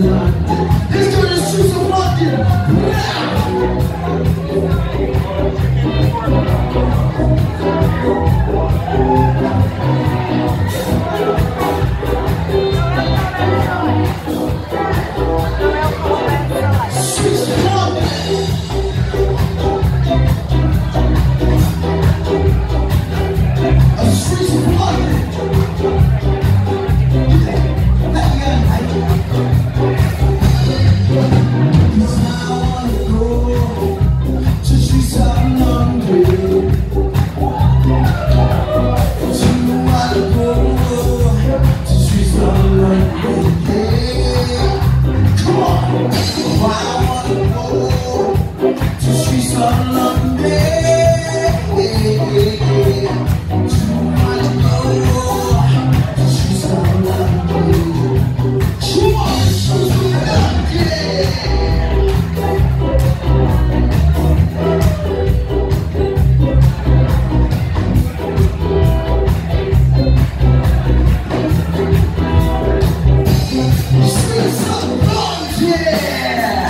Let's go to Susan London. Oh.